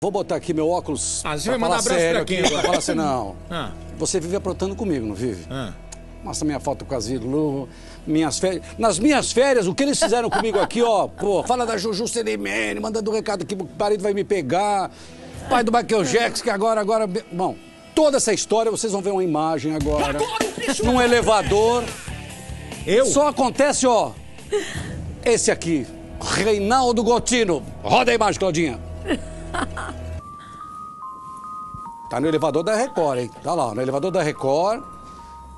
Vou botar aqui meu óculos. Ah, você vai mandar abraço sério pra quem aqui, agora? pra falar assim, não. Ah, Você vive aprontando comigo, não vive? ah. Mostra minha foto com a Zilu, minhas férias. Nas minhas férias, o que eles fizeram comigo aqui, ó, pô, fala da Juju Celimene, mandando um recado que o marido vai me pegar, pai do Michael Jackson, que agora, agora. Bom, toda essa história, vocês vão ver uma imagem agora. Num elevador. Eu? Só acontece, ó. Esse aqui, Reinaldo Gotino. Roda a imagem, Claudinha. Tá no elevador da Record, hein? Tá lá, no elevador da Record.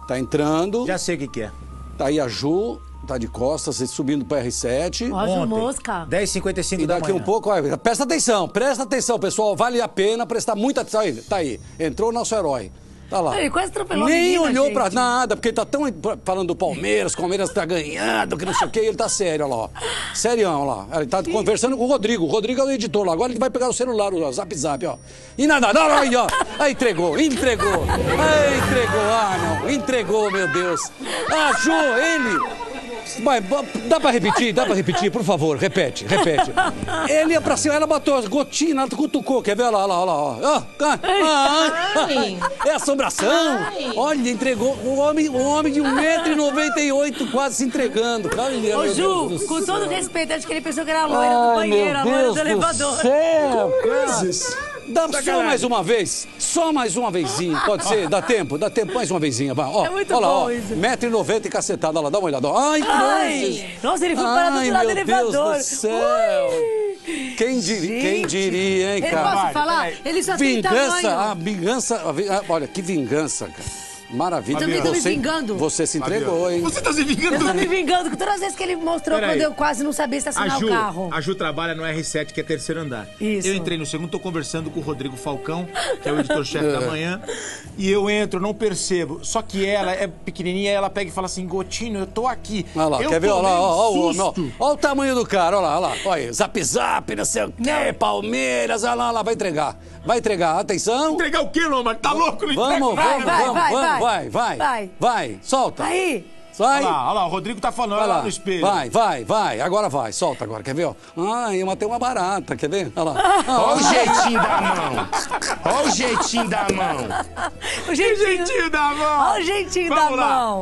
Tá entrando. Já sei o que, que é. Tá aí a Ju, tá de costas, subindo pro R7. Ó, Ju Mosca. 10h55 E da daqui manhã. um pouco, presta atenção, presta atenção, pessoal. Vale a pena prestar muita atenção. Aí, tá aí, entrou o nosso herói. Tá lá. Ele quase atropelou Nem menina, olhou gente. pra nada, porque tá tão falando do Palmeiras, o Palmeiras tá ganhando, que não sei o quê, ele tá sério, olha lá, ó. Serião, olha lá. Ele tá conversando com o Rodrigo. O Rodrigo é o editor lá. Agora ele vai pegar o celular, o zap zap, ó. E nada, não, aí, ó. Aí entregou, entregou. Aí entregou, ah, não. Entregou, meu Deus. Ju, ele. Ba- dá pra repetir? Dá pra repetir, por favor, repete, repete. Ele ia pra cima, ela bateu as gotinhas, ela cutucou, quer ver? Olha lá, olha lá, olha lá. Ah, ah, ah, é assombração. Ai. Olha, entregou o homem, o homem de 1,98m quase se entregando. Olha, Ô, Ju, do com todo respeito, acho que ele pensou que era a loira do Ai, banheiro, a loira Deus do elevador. do céu, cara. Dá só mais uma vez, só mais uma vezinha, pode ser? Dá tempo, dá tempo, mais uma vezinha, vai. Ó, É muito olha lá, bom ó, isso. 1,90m e cacetada, olha lá, dá uma olhada. ó. Ai, Ai, cruzes. nossa, ele foi parar do Ai, lado do meu elevador. Deus do céu. Quem, diria, quem diria, hein, cara? posso falar? Ele só tem Vingança, tamanho. a vingança, a olha, que vingança, cara. Maravilha. Também tô me Você- vingando. Você se entregou, hein? Você tá se Eu vingando tô me vingando com todas as vezes que ele mostrou Peraí. quando eu quase não sabia estacionar Ju, o carro. a Ju trabalha no R7, que é terceiro andar. Isso. Eu entrei no segundo, tô conversando com o Rodrigo Falcão, que é o editor-chefe da manhã. E eu entro, não percebo. Só que ela é pequenininha, ela pega e fala assim, Gotino, eu tô aqui. Olha lá, eu quer ver? Olha lá, ó o tamanho do cara, olha lá, olha lá. Olha aí, zap zap, não sei o quê, Palmeiras, olha lá, olha lá, vai entregar. Vai entregar, atenção. Entregar o quê, Lomar? Tá louco? Não entrega Vamos, nada. vamos, vai, vamos, vai, vamos, vai. vai, vai. Vai. Vai, solta. Aí. Vai. Olha lá, olha lá, o Rodrigo tá falando, Vai olha lá no espelho. vai, vai, vai, agora vai, solta agora, quer ver? ó? Ai, eu matei uma barata, quer ver? Olha lá. Olha o jeitinho da mão. Olha o jeitinho da mão. O jeitinho, Jeitinho da mão. Olha o jeitinho Vamos da lá. mão.